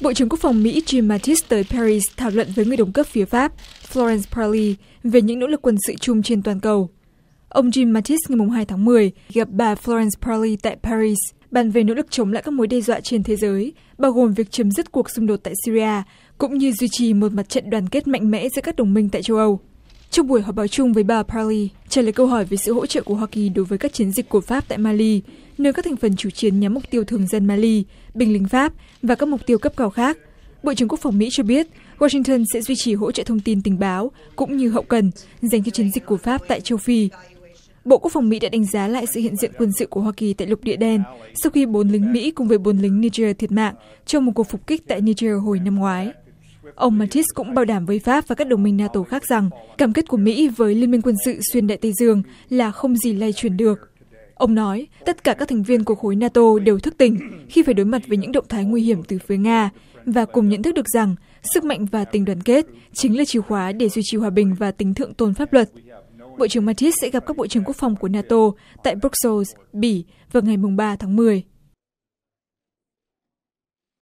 bộ trưởng quốc phòng mỹ Jim Mattis tới Paris thảo luận với người đồng cấp phía pháp Florence Parly về những nỗ lực quân sự chung trên toàn cầu. Ông Jim Mattis ngày mùng tháng mười gặp bà Florence Parly tại Paris, bàn về nỗ lực chống lại các mối đe dọa trên thế giới bao gồm việc chấm dứt cuộc xung đột tại Syria, cũng như duy trì một mặt trận đoàn kết mạnh mẽ giữa các đồng minh tại châu âu trong buổi họp báo chung với bà pa trả lời câu hỏi về sự hỗ trợ của hoa kỳ đối với các chiến dịch của pháp tại ma li nơi các thành phần chủ chiến nhắm mục tiêu thường dân ma li binh lính pháp và các mục tiêu cấp cao khác. Bộ trưởng quốc phòng mỹ cho biết, washington sẽ duy trì hỗ trợ thông tin tình báo cũng như hậu cần dành cho chiến dịch của pháp tại châu phi. Bộ quốc phòng mỹ đã đánh giá lại sự hiện diện quân sự của hoa kỳ tại lục địa đen sau khi bốn lính mỹ cùng với bốn lính niger thiệt mạng trong một cuộc phục kích tại niger hồi năm ngoái ông mattis cũng bảo đảm với pháp và các đồng minh nato khác rằng cam kết của mỹ với liên minh quân sự xuyên đại tây dương là không gì lay chuyển được. Ông nói, tất cả các thành viên của khối nato đều thức tỉnh khi phải đối mặt với những động thái nguy hiểm từ phía nga và cùng nhận thức được rằng sức mạnh và tình đoàn kết chính là chìa khóa để duy trì hòa bình và tính thượng tôn pháp luật. Bộ trưởng mattis sẽ gặp các bộ trưởng quốc phòng của nato tại brussels, bỉ vào ngày 3 tháng mười.